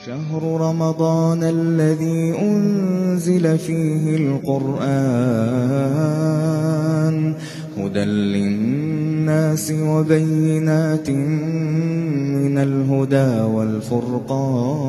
شهر رمضان الذي أنزل فيه القرآن هدى للناس وبينات من الهدى والفرقان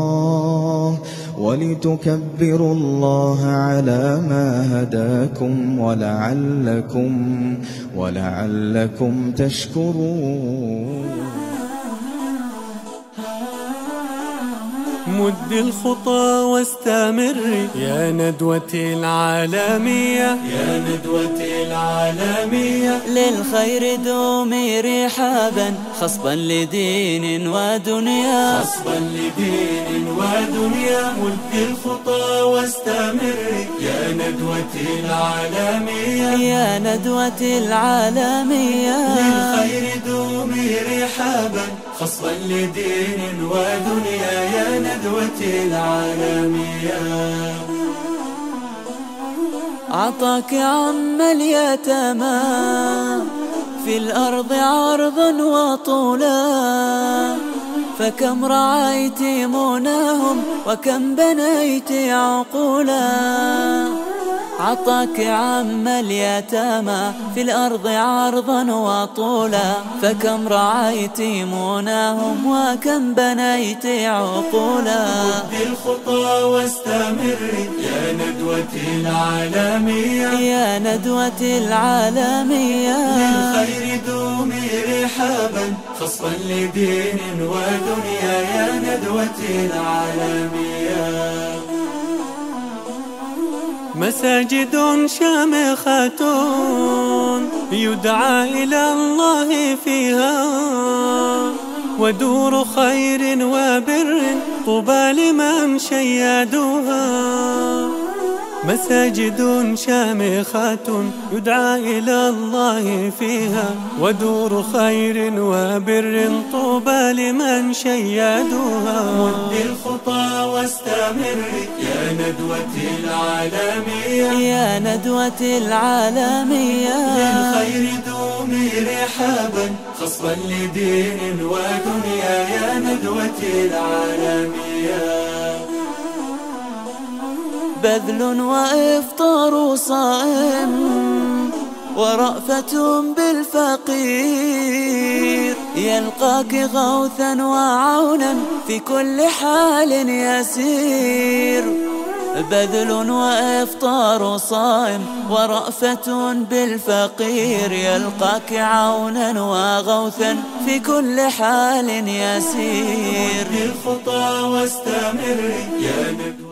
ولتكبروا الله على ما هداكم ولعلكم ولعلكم تشكرون. مد الخطى واستمر يا ندوة العالمية. يا ندوة العالمية. للخير دومي رحابا خصبا لدين ودنيا. خصبا لدين ودنيا. مد الخطى واستمر يا ندوة العالمية. يا ندوة العالمية. للخير دومي رحابا خصبا لدين ودنيا يا ندوة العالمية. عطاك عم اليتامى في الأرض عرضا وطولا. فكم رعيت مناهم وكم بنيت عقولا. عطاك عم اليتامى في الأرض عرضا وطولا. فكم رعيت مناهم وكم بنيت عقولا. بالخطى واستمر يا ندوة العالمية. يا ندوة العالمية. للخير دومي رحابا خصبا لدين ودنيا. يا ندوة العالمية. مساجد شامخة يدعى إلى الله فيها ودور خير وبر طوبى لمن شيدوها مساجد شامخة يدعى إلى الله فيها ودور خير وبر طوبى لمن شيدوها واستمر يا ندوة العالمية. يا ندوة العالمية. للخير دومي رحابا خصبا لدين ودنيا. يا ندوة العالمية. بذل وإفطار صائم. ورأفة بالفقير. يلقاك غوثا وعونا في كل حال يسير. بذل وإفطار صائم ورأفة بالفقير. يلقاك عونا وغوثا في كل حال يسير. بالخطى واستمر يا ندوة